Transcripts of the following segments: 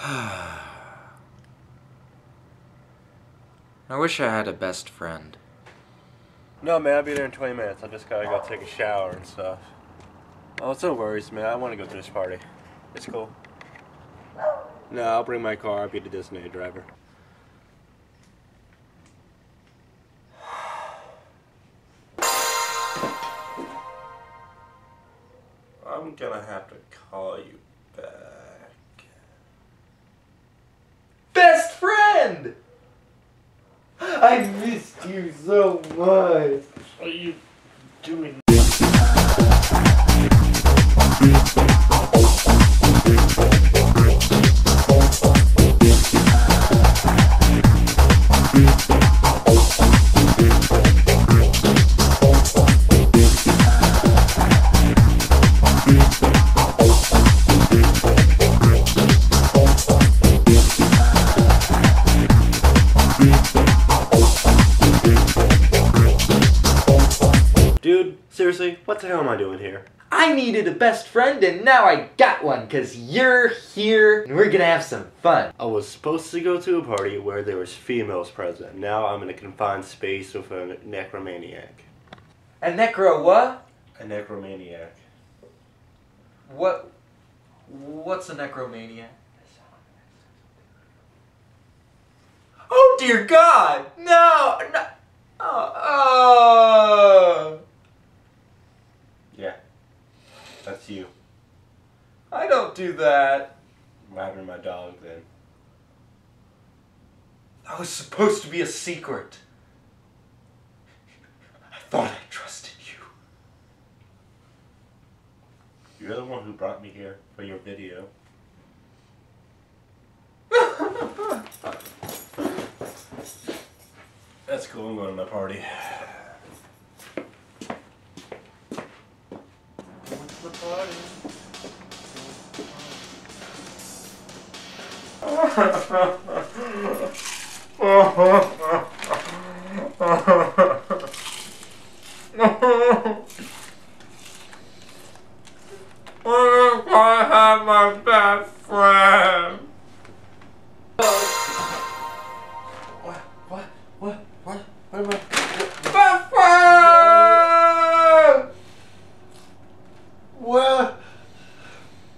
I wish I had a best friend. No, man, I'll be there in 20 minutes. I just gotta go take a shower and stuff. Oh, it's no worries, man. I want to go to this party. It's cool. No, I'll bring my car. I'll be the designated driver. I'm gonna have to call you back. Best friend! I missed you so much. What are you doing? Seriously, what the hell am I doing here? I needed a best friend and now I got one because you're here and we're gonna have some fun. I was supposed to go to a party where there was females present. Now I'm in a confined space with a necromaniac. A necro what? A necromaniac. What? What's a necromaniac? Oh dear God! No! no. Oh, oh! Yeah. That's you. I don't do that. I'm having my dog then. That was supposed to be a secret. I thought I trusted you. You're the one who brought me here for your video. That's cool, I'm going to my party. Where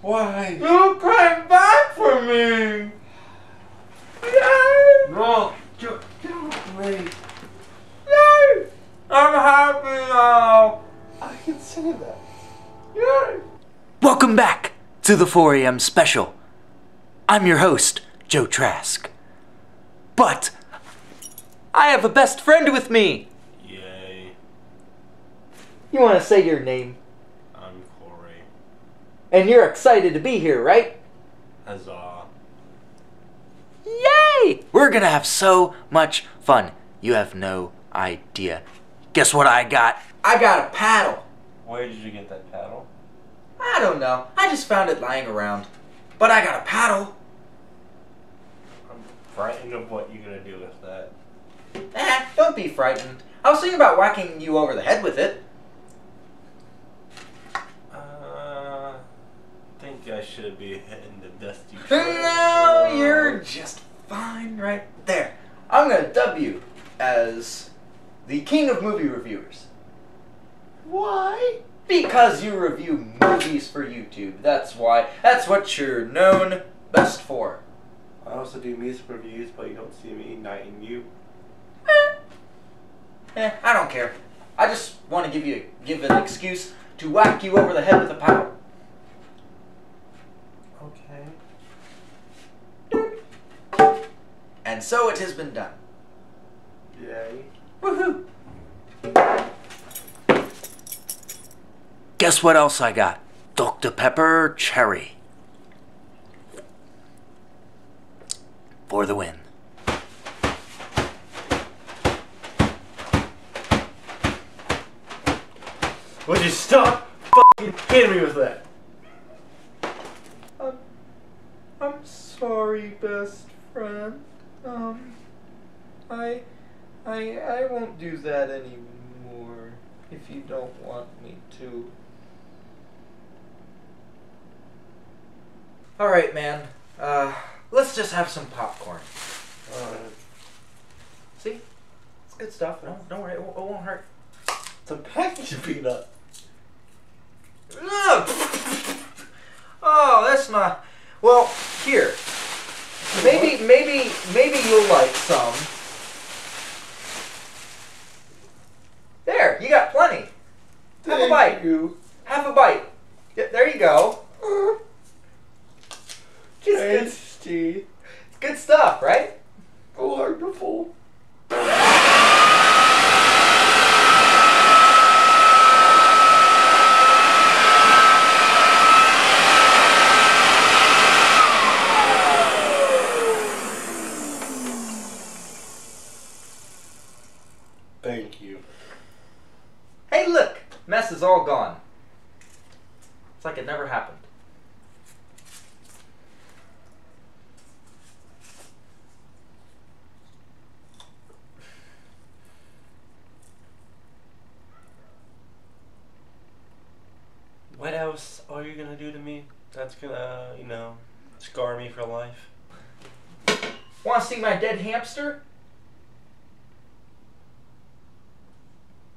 Why? You came back for me! Yay! No! Get get off me! Yay! I'm happy now! I can say that. Yay! Welcome back to the 4 a.m. special. I'm your host, Joe Trask. But I have a best friend with me. Yay. You want to say your name? I'm Korey. And you're excited to be here, right? Huzzah. Yay! We're gonna have so much fun. You have no idea. Guess what I got? I got a paddle. Where did you get that paddle? I don't know. I just found it lying around. But I got a paddle. I'm frightened of what you're gonna do with that. Eh, don't be frightened. I was thinking about whacking you over the head with it. Uh, think I should be hitting the dusty. No, you're just fine right there. I'm gonna dub you as the king of movie reviewers. Why? Because you review movies for YouTube. That's why. That's what you're known best for. I also do music reviews, but you don't see me knighting you. Eh, eh I don't care. I just want to give you give an excuse to whack you over the head with a paddle. Okay. And so it has been done. Yay. Woohoo! Guess what else I got? Dr. Pepper Cherry. For the win. Would you stop fucking hitting me with that? I'm, I'm sorry, best friend. Um, I, I, I won't do that anymore if you don't want me to. All right, man. Uh, let's just have some popcorn. Alright. See? It's good stuff. Don't, don't worry, it won't, it won't hurt. It's a package of peanut. Ugh. Oh, that's not. Well, here. Maybe, maybe, maybe you'll like some. There, you got plenty. Have a bite. you. Have a bite. There you go. It's good, Tasty. it's good stuff, right? Wonderful. Thank you. Hey, look, mess is all gone. It's like it never happened. What else are you gonna do to me? That's gonna, uh, you know, scar me for life. Want to see my dead hamster?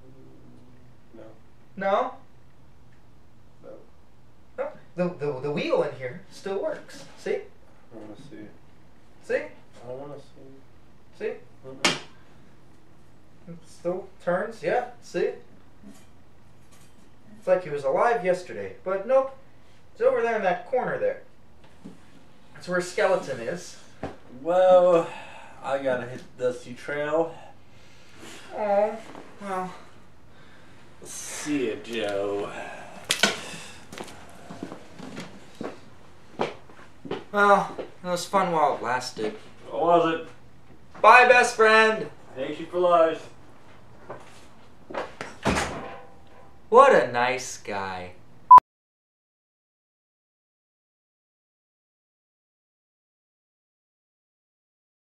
Mm, no. No. No. The, the, the wheel in here still works. See? I wanna see. See? I wanna see. See? Mm-mm. It still turns. Yeah. See? It's like he was alive yesterday. But nope. It's over there in that corner there. That's where skeleton is. Well, I gotta hit the dusty trail. Oh. Well. See ya, Joe. Well, it was fun while it lasted. What was it? Bye, best friend. Thank you for life. What a nice guy.